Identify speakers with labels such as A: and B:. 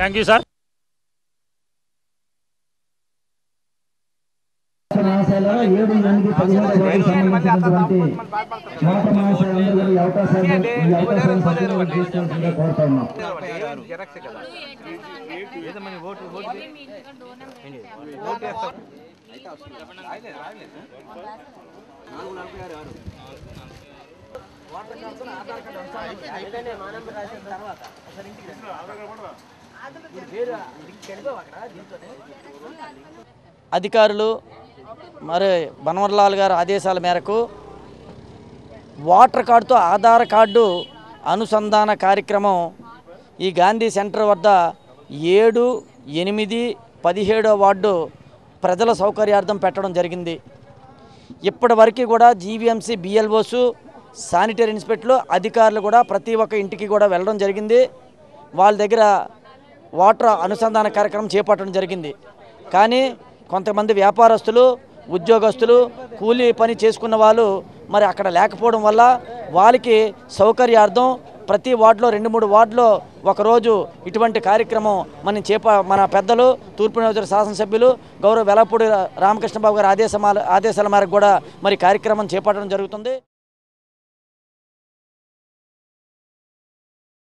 A: Thank you sir
B: మహాశయాల ఏడు ఎనిమిది పదిహేడు వారికి సంబంధించినటువంటి మోట
C: అధికారులు మరి బన్వర్లాల్ గారు ఆదేశాల మేరకు వాటర్ కార్డుతో ఆధార్ కార్డు అనుసంధాన కార్యక్రమం ఈ గాంధీ సెంటర్ వద్ద ఏడు ఎనిమిది పదిహేడో వార్డు ప్రజల సౌకర్యార్థం పెట్టడం జరిగింది. ఇప్పటి వరకు కూడా జీవీఎంసీ బిఎల్ఓసు శానిటరీ ఇన్స్పెక్టర్లు అధికారులు కూడా ప్రతి ఒక్క ఇంటికి కూడా వెళ్ళడం జరిగింది. వాళ్ళ దగ్గర వాటర్ అనుసంధాన కార్యక్రమం చేపట్టడం జరిగింది. కానీ కొంతమంది వ్యాపారస్తులు ఉద్యోగస్తులు కూలీ పని చేసుకున్న వాళ్ళు మరి అక్కడ లేకపోవడం వల్ల వాళ్ళకి సౌకర్యార్థం ప్రతి వార్డులో రెండు మూడు వార్డులో ఒకరోజు ఇటువంటి కార్యక్రమం మనం చేప మన పెద్దలు తూర్పు నియోజకవర్గ శాసనసభ్యులు గౌరవ వెలపూడి రామకృష్ణబాబు గారి ఆదేశ ఆదేశాల మేరకు కూడా మరి కార్యక్రమం చేపట్టడం జరుగుతుంది.